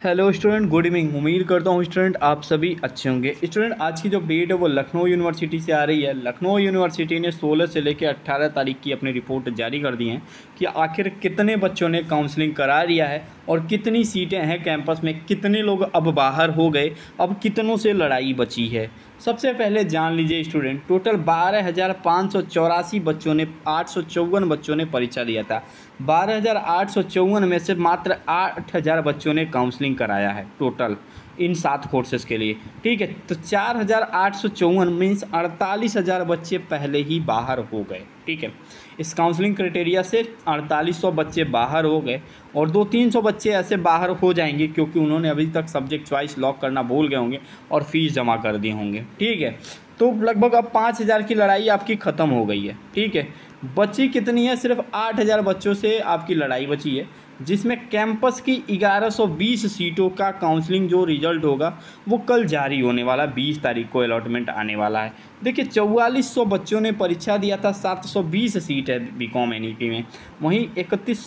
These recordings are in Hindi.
हेलो स्टूडेंट गुड इवनिंग उम्मीद करता हूँ स्टूडेंट आप सभी अच्छे होंगे। स्टूडेंट आज की जो डेट है, वो लखनऊ यूनिवर्सिटी से आ रही है। लखनऊ यूनिवर्सिटी ने 16 से लेकर 18 तारीख की अपनी रिपोर्ट जारी कर दी है कि आखिर कितने बच्चों ने काउंसलिंग करा लिया है और कितनी सीटें हैं कैंपस में, कितने लोग अब बाहर हो गए, अब कितनों से लड़ाई बची है। सबसे पहले जान लीजिए स्टूडेंट, टोटल बारह हज़ार पाँच सौ चौरासी बच्चों ने, आठ सौ चौवन बच्चों ने परीक्षा दिया था। बारह हज़ार आठ सौ चौवन में से मात्र आठ हज़ार बच्चों ने काउंसलिंग कराया है, टोटल। इन सात कोर्सेज़ के लिए। ठीक है तो चार हज़ार आठ सौ चौवन मीन्स अड़तालीस हज़ार बच्चे पहले ही बाहर हो गए। ठीक है, इस काउंसलिंग क्राइटेरिया से अड़तालीस सौ बच्चे बाहर हो गए और दो तीन सौ बच्चे ऐसे बाहर हो जाएँगे क्योंकि उन्होंने अभी तक सब्जेक्ट चॉइस लॉक करना भूल गए होंगे और फ़ीस जमा कर दिए होंगे। ठीक है तो लगभग अब पाँच हज़ार की लड़ाई आपकी ख़त्म हो गई है। ठीक है बची कितनी है? सिर्फ़ आठ हज़ार बच्चों से आपकी लड़ाई बची है, जिसमें कैंपस की 1120 सीटों का काउंसलिंग जो रिज़ल्ट होगा, वो कल जारी होने वाला 20 तारीख को अलॉटमेंट आने वाला है। देखिए, चौवालीस सौ बच्चों ने परीक्षा दिया था 720 सीट है बी कॉम एन में। वहीं इकतीस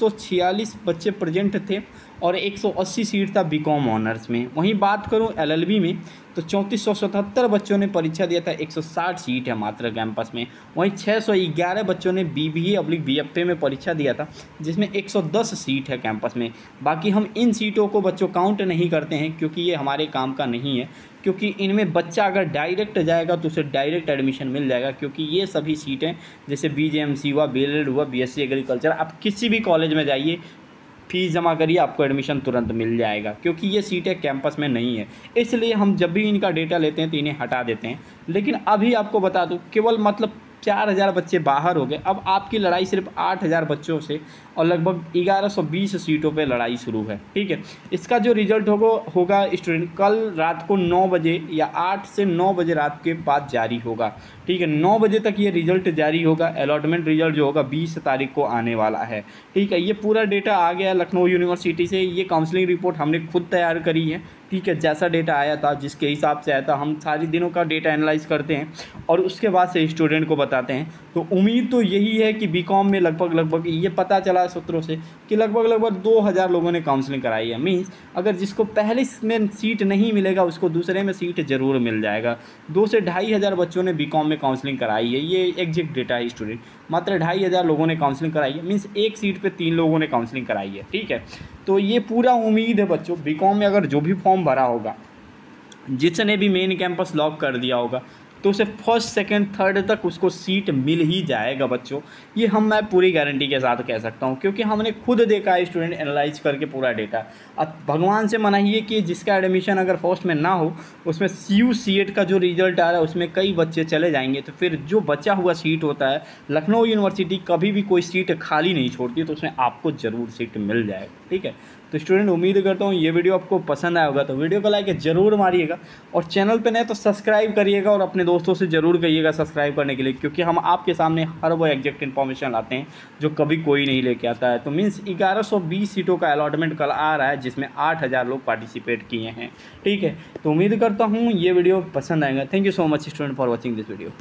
बच्चे प्रेजेंट थे और 180 सीट था बीकॉम ऑनर्स में। वहीं बात करूँ एलएलबी में तो चौंतीस बच्चों ने परीक्षा दिया था 160 सीट है मात्र कैंपस में। वहीं 611 बच्चों ने बी बी ए अब्लिक बी एफ़ ए में परीक्षा दिया था, जिसमें 110 सीट है कैंपस में। बाकी हम इन सीटों को बच्चों काउंट नहीं करते हैं, क्योंकि ये हमारे काम का नहीं है, क्योंकि इनमें बच्चा अगर डायरेक्ट जाएगा तो उसे डायरेक्ट एडमिशन मिल जाएगा, क्योंकि ये सभी सीटें जैसे बी जे एम सी हुआ बी एल एड हुआ बी एस सी एग्रीकल्चर आप किसी भी कॉलेज में जाइए फ़ीस जमा करिए, आपको एडमिशन तुरंत मिल जाएगा, क्योंकि ये सीटें कैंपस में नहीं है। इसलिए हम जब भी इनका डेटा लेते हैं तो इन्हें हटा देते हैं। लेकिन अभी आपको बता दूँ, केवल मतलब चार हज़ार बच्चे बाहर हो गए। अब आपकी लड़ाई सिर्फ़ आठ हज़ार बच्चों से और लगभग ग्यारह सौ बीस सीटों पे लड़ाई शुरू है। ठीक है? इसका जो रिज़ल्ट होगा होगा स्टूडेंट, कल रात को नौ बजे या आठ से नौ बजे रात के बाद जारी होगा। ठीक है? नौ बजे तक ये रिज़ल्ट जारी होगा। अलॉटमेंट रिज़ल्ट जो होगा, बीस तारीख को आने वाला है। ठीक है? ये पूरा डेटा आ गया लखनऊ यूनिवर्सिटी से। ये काउंसलिंग रिपोर्ट हमने खुद तैयार करी है। ठीक है, जैसा डेटा आया था, जिसके हिसाब से आया था, हम सारी दिनों का डेटा एनालाइज करते हैं और उसके बाद से स्टूडेंट को बताते हैं। तो उम्मीद तो यही है कि बीकॉम में लगभग लगभग ये पता चला सूत्रों से कि लगभग लगभग दो हज़ार लोगों ने काउंसलिंग कराई है। मीन्स अगर जिसको पहले में सीट नहीं मिलेगा, उसको दूसरे में सीट ज़रूर मिल जाएगा। दो से ढाई हज़ार बच्चों ने बीकॉम में काउंसलिंग कराई है। ये एग्जैक्ट डेटा है स्टूडेंट मात्र ढाई हज़ार लोगों ने काउंसलिंग कराई है। मीन्स एक सीट पर तीन लोगों ने काउंसलिंग कराई है। ठीक है? तो ये पूरा उम्मीद है बच्चों। बीकॉम में अगर जो भी फॉर्म भरा होगा। जिसने भी मेन कैंपस लॉक कर दिया होगा तो उसे फ़र्स्ट सेकंड थर्ड तक उसको सीट मिल ही जाएगा बच्चों। ये हम मैं पूरी गारंटी के साथ कह सकता हूँ, क्योंकि हमने खुद देखा है स्टूडेंट एनालाइज करके पूरा डेटा अब भगवान से मनाइए कि जिसका एडमिशन अगर फ़र्स्ट में ना हो, उसमें सी यू सी एट का जो रिज़ल्ट आ रहा है, उसमें कई बच्चे चले जाएँगे। तो फिर जो बचा हुआ सीट होता है, लखनऊ यूनिवर्सिटी कभी भी कोई सीट खाली नहीं छोड़ती तो उसमें आपको ज़रूर सीट मिल जाएगा, ठीक है? तो स्टूडेंट उम्मीद करता हूँ ये वीडियो आपको पसंद आया होगा। तो वीडियो को लाइक ज़रूर मारिएगा और चैनल पर नए तो सब्सक्राइब करिएगा और अपने दोस्तों से ज़रूर कहिएगा सब्सक्राइब करने के लिए, क्योंकि हम आपके सामने हर वो एग्जैक्ट इन्फॉर्मेशन लाते हैं जो कभी कोई नहीं लेके आता है। तो मीन्स ग्यारह सीटों का अलॉटमेंट कल आ रहा है, जिसमें आठ हज़ार लोग पार्टिसिपेट किए हैं। ठीक है तो उम्मीद करता हूँ ये वीडियो पसंद आएगा। Thank you so much student for watching this video